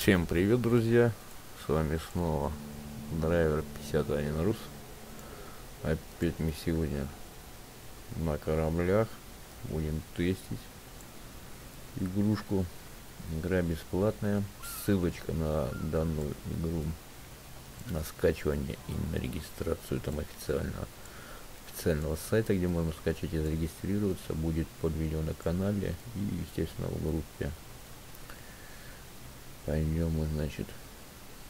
Всем привет, друзья! С вами снова драйвер 51 Рус. Опять мы сегодня на кораблях будем тестить игрушку. Игра бесплатная. Ссылочка на данную игру на скачивание и на регистрацию там официально официального сайта, где можно скачать и зарегистрироваться, будет под видео на канале и, естественно, в группе. Пойдем мы, значит,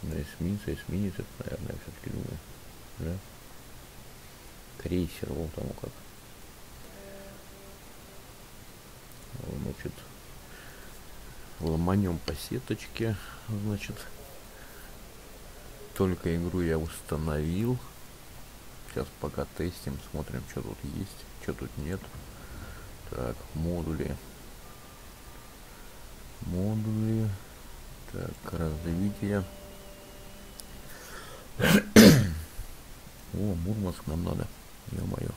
на эсминца. Эсминец, это, наверное, все-таки думаю. Да? Крейсер, вон тому как. Значит, ломанем по сеточке, значит. Только игру я установил. Сейчас пока тестим, смотрим, что тут есть, что тут нет. Так, модули. Модули. Так, развитие. О, Мурманск нам надо. Ё-моё.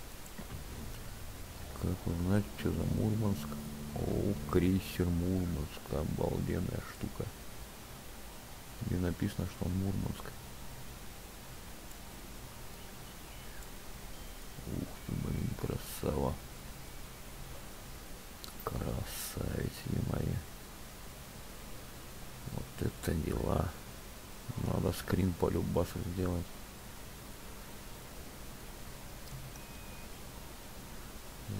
Как узнать, что за Мурманск? О, крейсер Мурманск. Обалденная штука. Где написано, что он Мурманск. Это дела. Надо скрин по любасу сделать.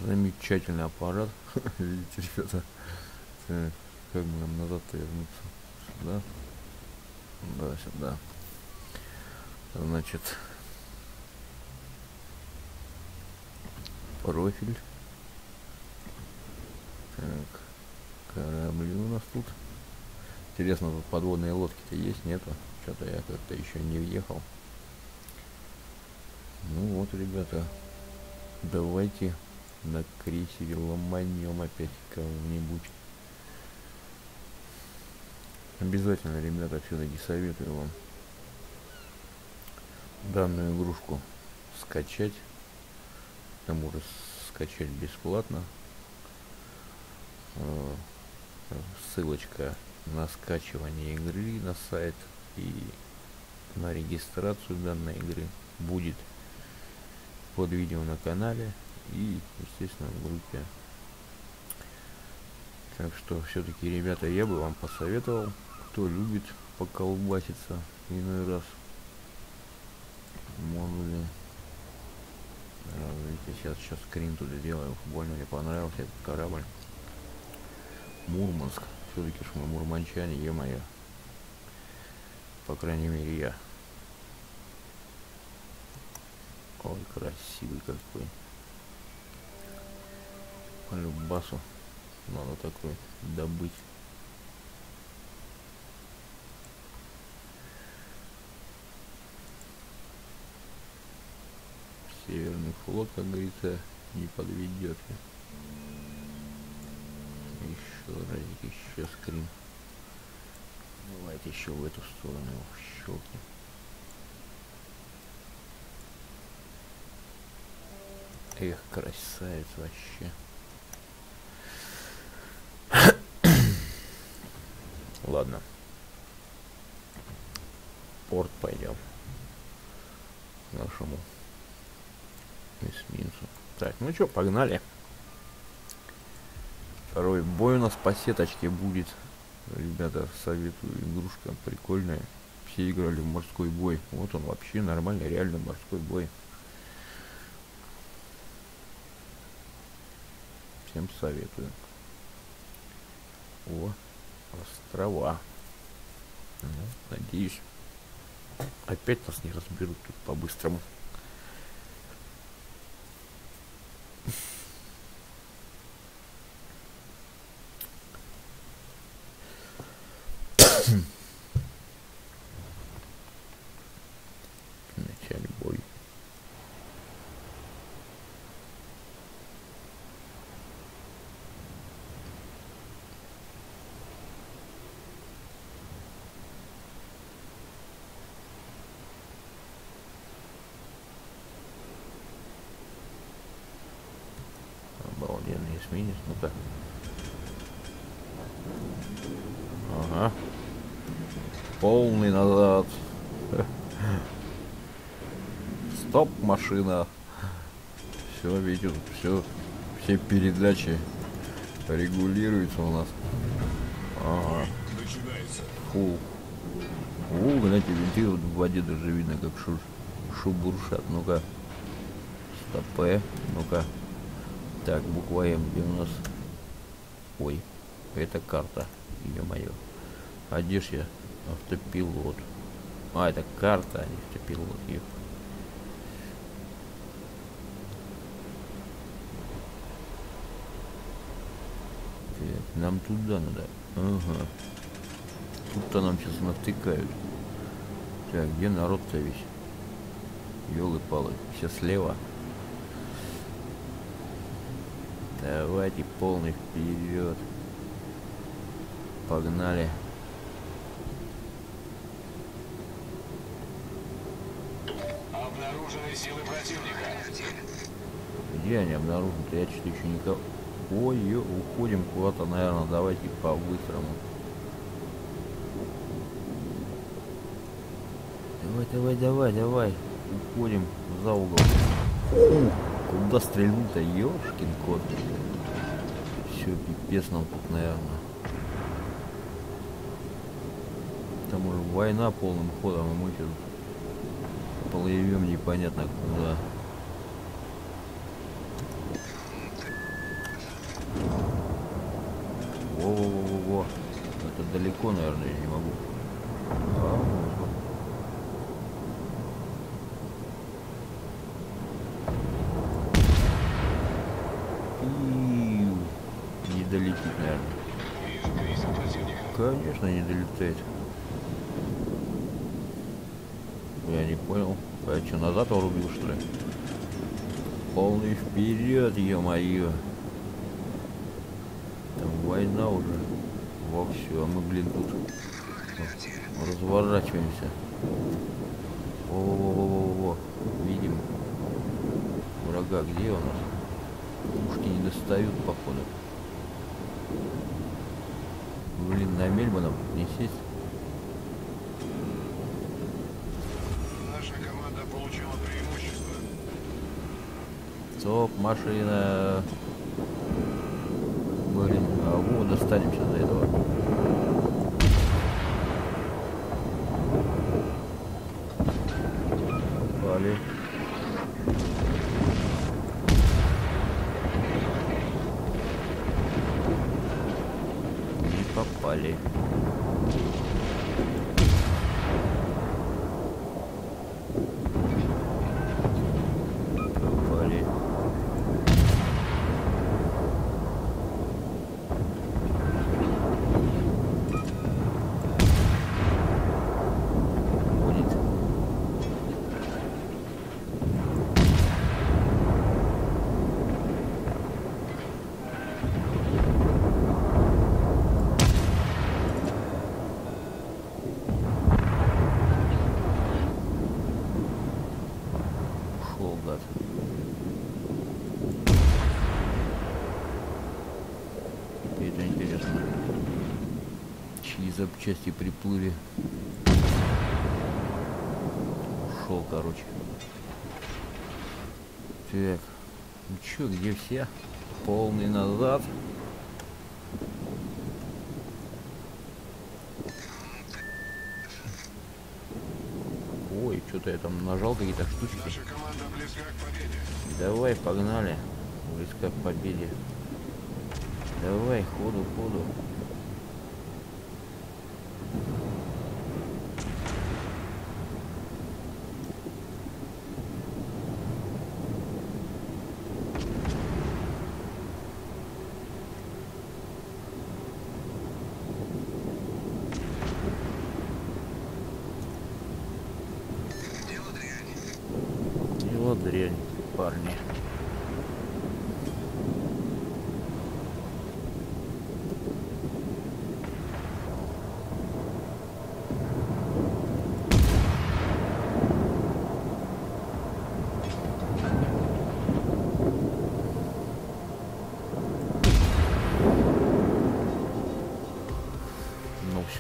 Замечательный аппарат. Видите, ребята. Как бы нам назад-то вернуться? Сюда. Да, сюда. Значит, профиль. Так, корабли у нас тут. Интересно, тут подводные лодки-то есть, нету? Что-то я как-то еще не въехал. Ну вот, ребята, давайте на крейсере ломанем опять кого-нибудь. Обязательно, ребята, все-таки советую вам данную игрушку скачать. К тому же скачать бесплатно. Э, ссылочка на скачивание игры на сайт и на регистрацию данной игры будет под видео на канале и, естественно, в группе. Так что, все-таки, ребята, я бы вам посоветовал, кто любит поколбаситься иной раз. Модули. Видите, сейчас, сейчас скрин туда делаю. Больно мне понравился этот корабль. Мурманск. Все-таки ж мы мурманчане, е-мое. По крайней мере, я. Ой, красивый какой. По любасу надо такой добыть. Северный флот, как говорится, не подведет. Еще разик, еще скрин. Давайте еще в эту сторону щелкнем. Эх, красавец вообще. Ладно. Порт пойдем. Нашему эсминцу. Так, ну что, погнали. Второй бой у нас по сеточке будет. Ребята, советую, игрушка прикольная. Все играли в морской бой. Вот он вообще нормальный, реально морской бой. Всем советую. О, острова. Ну, надеюсь, опять нас не разберут тут по-быстрому. начале бой. Обалденный эсминец, ну-ка. Ага. Полный назад. Стоп, машина. Все, видите, все, все передачи регулируются у нас. Ага. Фу. О, гляньте, винты вот в воде даже видно, как шу шубуршат. Ну-ка. Стопе. Ну-ка. Так, буква М, где у нас? Ой, это карта. Ё-моё. А где ж я? Автопилот. А, это карта, а не автопилот. Ё. Так, нам туда надо. Ага. Тут-то нам сейчас натыкают. Так, где народ-то весь? Ёлы-палы. Все слева. Давайте полный вперед. Погнали. Обнаружены силы противника. Где они обнаружены-то? Я что-то еще никого... Ой, уходим куда-то, наверное, давайте по-быстрому. Давай, давай, давай, давай. Уходим за угол. Куда стрельнуть-то? Ёшкин кот. Все, пипец нам тут, наверное. Там уже война полным ходом, а мы тут плывем непонятно куда. Во-во-во-во-во. Это далеко, наверное, я не могу. А, можно. Иу. Не долетит, наверное. Конечно, не долетает. Я не понял. А что, назад урубил, что ли? Полный вперед, ё-моё. Там война уже. Вовсю, а мы, блин, тут разворачиваемся. Во-во-во-во-во. Видим врага. Где у нас? Пушки не достают, походу. Блин, на Мельбаном не сесть. Наша команда получила преимущество. Стоп, машина. Блин, а вот достанем сейчас до этого. Попали. Не попали. Попали. Будет. Ушел, гад. Это интересно. Чьи запчасти приплыли? Ушел, короче. Так. Ну чё, где все? Полный назад. Ой, что-то я там нажал какие-то штучки. Наша команда близка к победе. Давай, погнали. Близко к победе. Давай, ходу, ходу.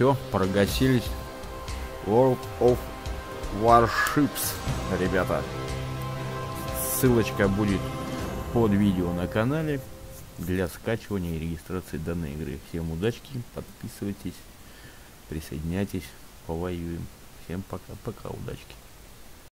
Все, прогасились. World of Warships, ребята. Ссылочка будет под видео на канале для скачивания и регистрации данной игры. Всем удачки, подписывайтесь, присоединяйтесь, повоюем. Всем пока-пока, удачки.